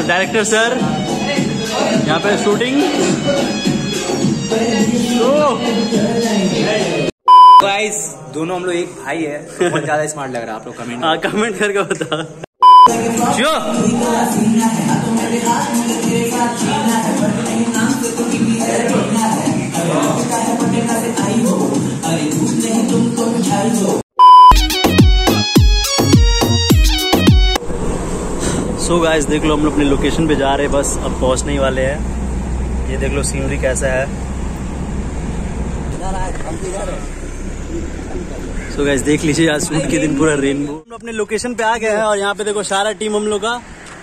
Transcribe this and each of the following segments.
तो director sir यहाँ पे शूटिंग गाइस दोनों हम लोग एक भाई है। बहुत ज़्यादा स्मार्ट लग रहा है आप लोग कमेंट हाँ कमेंट करके बता जो सो गाइस देख लो हम लोग अपनी लोकेशन पे जा रहे हैं बस अब पहुँचने ही वाले हैं। ये देख लो सीनरी कैसा है। सो गाइस देख लीजिए आज शूट के दिन पूरा रेनबो हम अपने लोकेशन पे आ गए हैं और यहाँ पे देखो सारा टीम हम लोग का।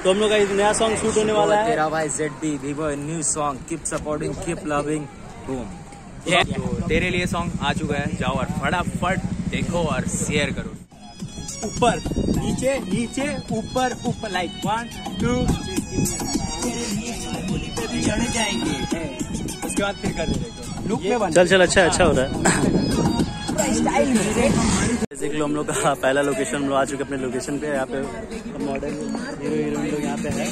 तो हम लोग का नया सॉन्ग शूट होने वाला है। तेरा भाई Z D Vivo new song keep supporting keep loving boom तो तेरे लिए सॉन्ग आ चुका है। जाओ और फटाफट देखो और शेयर करो। ऊपर। नीचे नीचे, ऊपर ऊपर लाइक वन टू चढ़ जाएँगे उसके बाद फिर कर लुक में चल चल अच्छा अच्छा हो रहा है देख लो हम लोग का पहला लोकेशन हम लोग आ चुके अपने लोकेशन पे यहाँ पे मॉडल हीरो हीरोइन लोग यहाँ पे है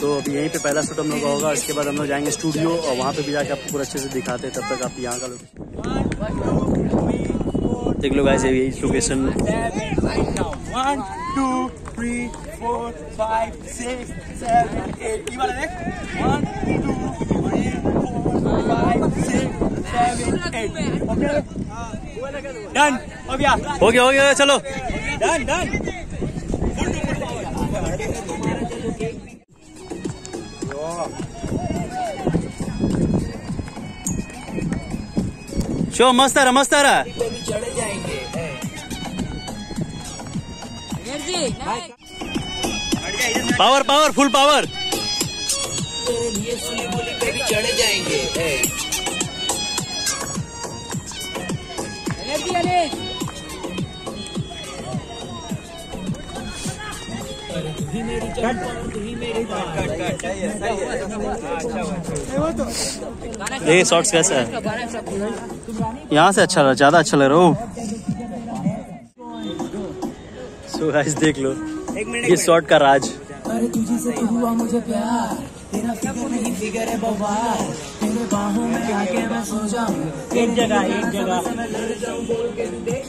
तो अभी यहीं पे पहला शूट हम लोग का होगा उसके बाद हम लोग जाएँगे स्टूडियो और वहाँ पे भी जाके आपको पूरा अच्छे से दिखाते हैं तब तक आप यहाँ का लोकेशन देख लो गाइस यही location two three four five six हो गया हो गया चलो डन डन शो मस्त रहा मस्त रहा पावर पावर फुल पावर ये शॉर्ट्स कैसा है? यहाँ से अच्छा लग रहा ज़्यादा अच्छा लग रहा हो। सो गाइस देख लो ये शॉर्ट का राज। अरे तुझी से तो हुआ मुझे प्यार। तेरा फिगर नहीं फिगर है बवाल। तेरे बाहों में आके मैं सो जाऊँ। एक जगह एक जगह। मैं लड़ जाऊँ बोल के तू देख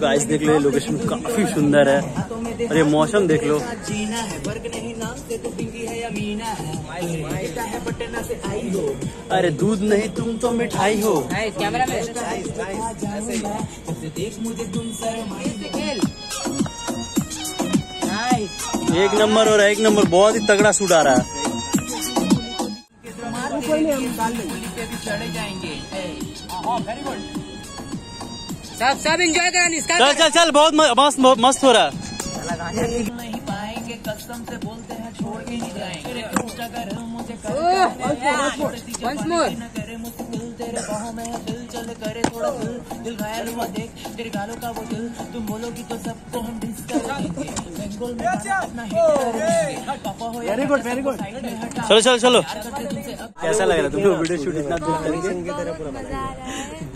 गाइस देख लो लोकेशन काफ़ी सुंदर है। और ये मौसम देख लो। जीना है वर्ग नहीं नाम से तू आई हो। अरे दूध नहीं तुम तो मिठाई हो। कैमरा में। देख मुझे तुम शर्माई एक नंबर और एक नंबर बहुत ही तगड़ा सूट आ रहा है। सब सब एंजॉय करा इसका चल चल चल बहुत मस्त मस्त हो रहा है। नहीं पाएँगे कसम से बोलते हैं छोड़ के नहीं जाएँगे। मुझे तेरे बाहों में है दिल चल करे थोड़ा दिल। दिल घायल हुआ देख तेरे गालों का वो दिल। तुम बोलोगी तो सबको हम डिस कर बेंगोल में अपना हिट करेंगे। पापा हो वेरी गुड वेरी गुड चलो चलो चलो। कैसा लग रहा है? तुमको वीडियो शूट इतना दूर करके?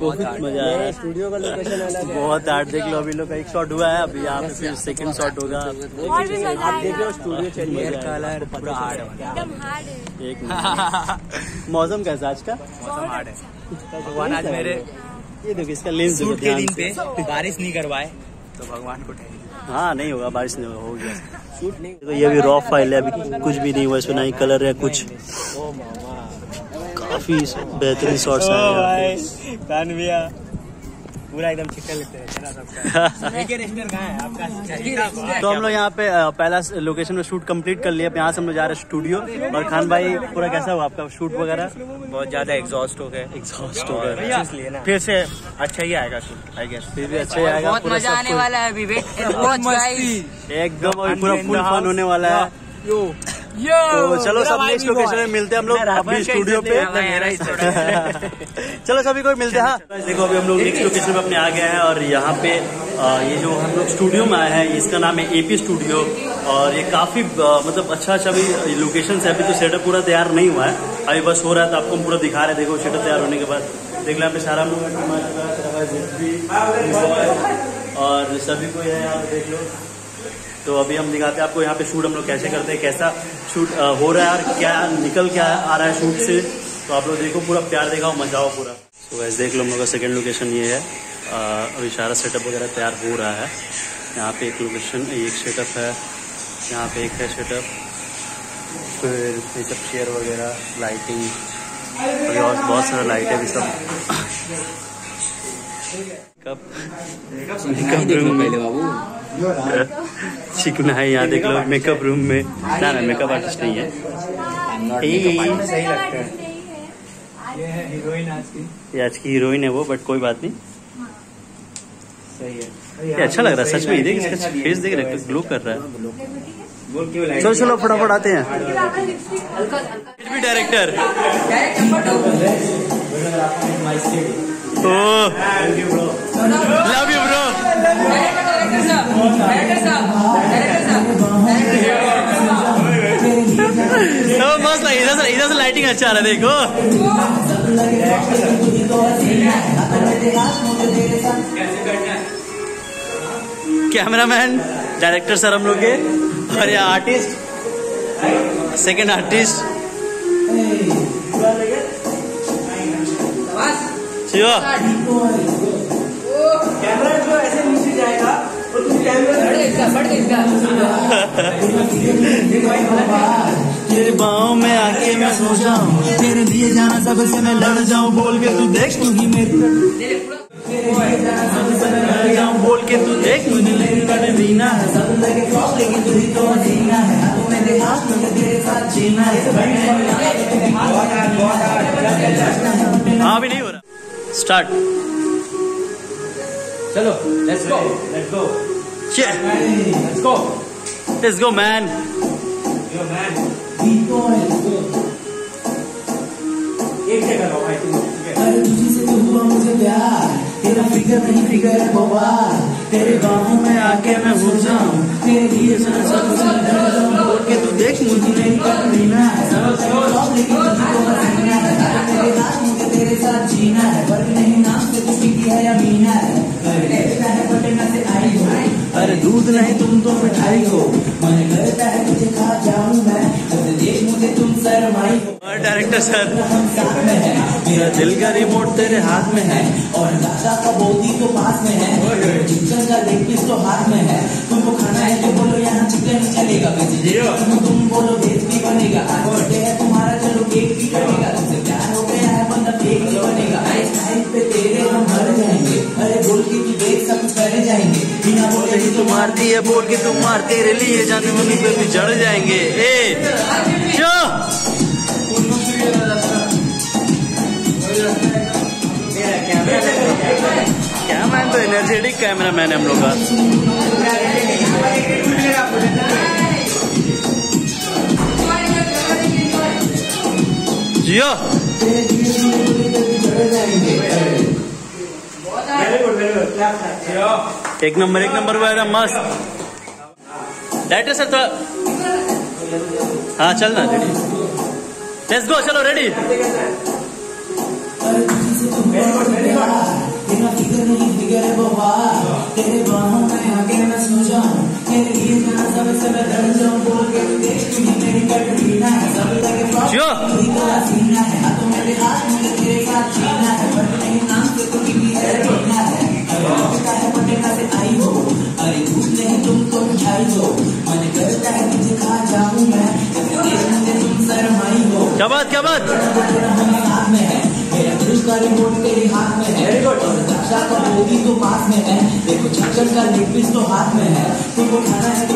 बहुत मज़ा आ रहा है। स्टूडियो का लोकेशन अलग बहुत आर्ट देख लो अभी लोग का एक शॉट हुआ है अभी यहाँ पे फिर सेकंड शॉट होगा। और भी मज़ा आएगा। स्टूडियो चलिए कलर पूरा हार्ड है। एकदम हार्ड है। एक मौसम कैसा आज का? मौसम हार्ड है। भगवान आज मेरे ये देखो इसका लेंस देखो के दिन पे बारिश नहीं करवाए तो भगवान को ठहरी। हाँ नहीं होगा बारिश नहीं होगा हो गया। शूट नहीं तो ये अभी रॉ फ़ाइल है अभी कुछ भी नहीं हुआ इसमें ना ही कलर है कुछ। काफ़ी बेहतरीन शॉट्स हैं यहाँ कान भैया पूरा एकदम चिकन लेते हैं है? आपका तो हम लोग यहाँ पे पहला लोकेशन में शूट कंप्लीट कर लिया अब यहाँ से हम लोग जा रहे हैं स्टूडियो और खान भाई पूरा कैसा हुआ आपका शूट वगैरह? बहुत ज़्यादा एग्जॉस्ट हो गए एग्जॉस्ट हो ना फिर से अच्छा ही आएगा शूट आई गेस फिर भी अच्छा ही आएगा बहुत मज़ा आने वाला है एकदम अभी पूरा फुल फन होने वाला है। यो तो चलो सब नेक्स्ट लोकेशन में मिलते हैं हम लोग अपनी स्टूडियो पे। चलो सभी को मिलते हैं हाँ। देखो अभी हम लोग नेक्स्ट लोकेशन में अपने आ गए हैं और यहाँ पे ये जो हम लोग स्टूडियो में आए हैं इसका नाम है एपी स्टूडियो और ये काफ़ी मतलब अच्छा अच्छा अभी लोकेशन है। अभी तो सेटअप पूरा तैयार नहीं हुआ है। अभी बस हो रहा है तो आपको हम पूरा दिखा रहे हैं। देखो सेटअप तैयार होने के बाद। देख लो सारा हम लोग। और सभी को यहाँ देख लो। तो अभी हम दिखाते हैं आपको यहाँ पे शूट हम लोग कैसे करते हैं कैसा शूट हो रहा है और क्या निकल क्या आ रहा है शूट से। तो आप लोग देखो पूरा प्यार दिखाओ मजाओ पूरा। तो वैसे देख लो हम लोग का सेकेंड लोकेशन ये है। अभी सारा सेटअप वगैरह तैयार हो रहा है। यहाँ पे एक लोकेशन एक सेटअप है। यहाँ पे एक है सेटअप फिर ये सब चेयर वगैरह लाइटिंग अभी और बहुत सारा लाइट है भी सब। कब मेकअप रूम में चिकना है यहाँ देख लो मेकअप रूम में। ना ना मेकअप आर्टिस्ट नहीं है। सही लगता है। ये है हीरोइन आज की। आज की हीरोइन है वो बट कोई बात नहीं। सही है। ये अच्छा लग रहा है सच में ये देख इसका फेस देख रहे ग्लो कर रहा है। चलो चलो फटाफट आते हैं। भी डायरेक्टर लव यू ब्रो मस्त इधर से इधर से लाइटिंग अच्छा आ रहा है देखो। कैमरामैन डायरेक्टर सर हम लोग के और ये artist second artist Shiva. Camera जो ऐसे तेरे बाहों में आके मैं सो जाऊँ। तेरे लिए जाना सबसे मैं लड़ जाऊँ। बोल के तू देख तू ही मेरी लड़ जाऊँ बोल के तू देख मुझे मेरी कटरीना है सब लगे फ्रॉक लेकिन तू ही तो हसीना है हाथों में दे हाथ मुझे तेरे साथ जीना है। हाँ अभी नहीं हो रहा। स्टार्ट चलो let's go let's go let's go let's go man yo man एक जगह रहो भाई तुम अरे तुझी से तो हुआ मुझे प्यार। तेरा फिगर नहीं फिगर है बवाल तेरे बाहों में आके मैं हो जाऊँ। तेरे लिए सब कुछ जाऊँ बोल के तू देख मुझे मेरी कटरीना है। सब लेकिन तुझी तो हसीना है। तेरे साथ जीना है। पर अरे दूध नहीं तुम तो मिठाई हो। मन करता है तुझे खा जाऊँ मैं। अरे देख मुझे तुम शर्माई हो। और डायरेक्टर सर हम साथ में है। मेरा दिल का रिमोट तेरे हाथ में है। और दादा का बोती तो पास में है। चिकन का लेग पीस तो हाथ में है। तुमको खाना है तो बोलो यहाँ चिकन ही। चलेगा बोले ही तू मारती है बोल के तुम मार तेरे लिए जाने वाली पे भी चढ़ जाएँगे। ए जो? कैमरा तो एनर्जेटिक कैमरा मैन है हम लोग का। जियो। एक नंबर एक नंबर हुआ मस्त। डायरेक्टर सर थोड़ा हाँ चल ना रेडी लेट्स गो चलो रेडी तेरा का रिमोट तेरे हाथ में है। और दक्षा का बोगी तो पास में है। देखो छक्कर का लेग पीस तो हाथ में है। तुमको खाना है तो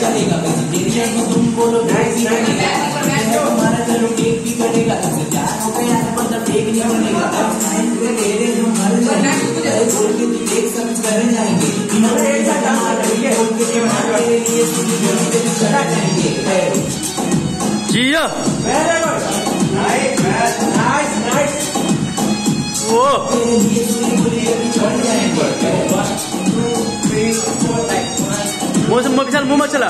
चलेगा तो तुम बोलो तुम्हारा चलो केक भी कटेगा प्यार हो गया मतलब नहीं बनेगा। बोल के तू जाएँगे। वो। अभी चढ़ जाएँगे मुँह से मुँह के चल चला।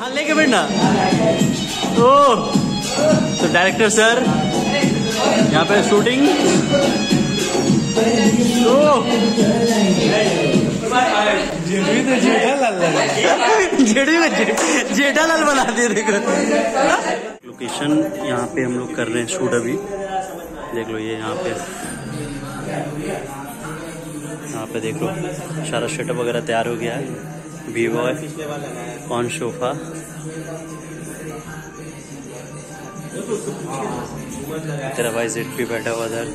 हाँ लेके बैठना। ओ तो डायरेक्टर सर यहाँ पे शूटिंग को जे- जेठालाल बना दिए देखो। लोकेशन यहाँ पे हम लोग कर रहे हैं शूट अभी। देख लो, ये यहाँ पे। यहाँ पे देख लो, सारा सेटअप वगैरह तैयार हो गया है। वी बॉय ऑन सोफा तेरा भाई सेट भी बैठा हुआ उधर।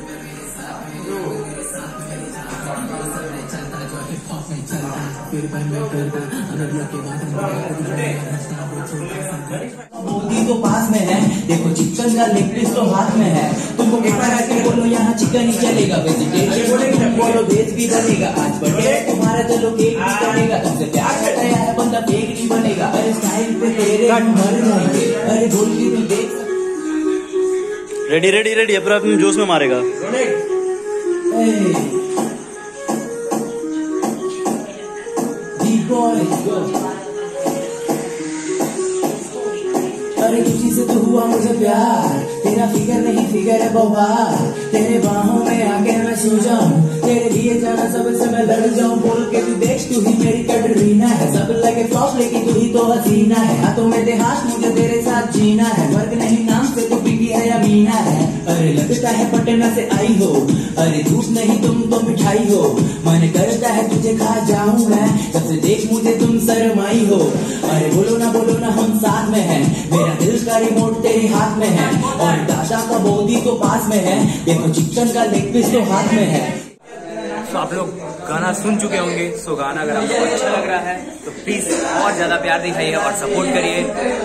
मोदी तो पास में है। देखो चिकन का लेग पीस तो हाथ में है। तुमको एक बार आके बोलो यहाँ चिकन ही चलेगा वेजिटेरियन बोलो वेज भी बनेगा आज बर्थडे तुम्हारा चलो केक भी बनेगा। तुमसे प्यार है बंदा फेक नहीं बनेगा। अरे स्टाइल पे तेरे मर जाएँगे अरे बोल के तू देख रेडी रेडी रेडी अब पूरा जोश में मारेगा। अरे किसी से तो हुआ मुझे प्यार। तेरा फिगर नहीं, फिगर है बवार तेरे बाहों में आके मैं सो जाऊँ। तेरे लिए जाना सबसे मैं लड़ जाऊँ। बोल के तू देख, तू ही मेरी कटरीना है। सब लगे फ्लॉप लेकिन तू ही तो हसीना है। हाथों में देहात मुझे तेरे साथ जीना है। वर्ग नहीं नाम से तू पिंकी है या मीना है। अरे लगता है पटना से आई हो। अरे धूप नहीं, तुम तो मिठाई हो। मन करता है तुझे खा जाऊँ मैं। जब से देख हम साथ में हैं। मेरा दिल का रिमोट तेरे हाथ में है। और दादा का बोदी तो पास में है। देखो चिकन का लेग पीस तो हाथ में है। तो आप लोग गाना सुन चुके होंगे। सो गाना अगर आपको अच्छा लग रहा है तो प्लीज़ और ज़्यादा प्यार दिखाइए और सपोर्ट करिए।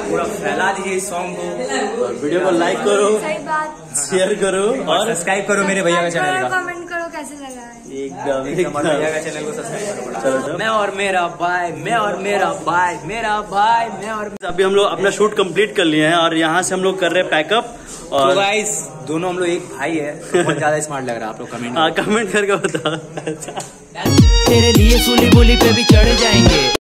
पूरा फैला दीजिए इस सॉन्ग को। और वीडियो को लाइक करो शेयर करो और सब्सक्राइब करो मेरे भैया का चैनल का। कैसे लगा? एकदम एकदम और भैया एकदम का चैनल को सब्सक्राइब करो चलो, मैं और मेरा भाई मैं और मेरा भाई मेरा भाई मैं और अभी हम लोग अपना शूट कंप्लीट कर लिए हैं और यहाँ से हम लोग कर रहे हैं पैकअप तो और गाइस दोनों हम लोग एक भाई है। बहुत ज़्यादा स्मार्ट लग रहा है आप लोग कमेंट हाँ कमेंट करके बताओ। तेरे लिए सुनी बोली पे भी चढ़ जाएँगे।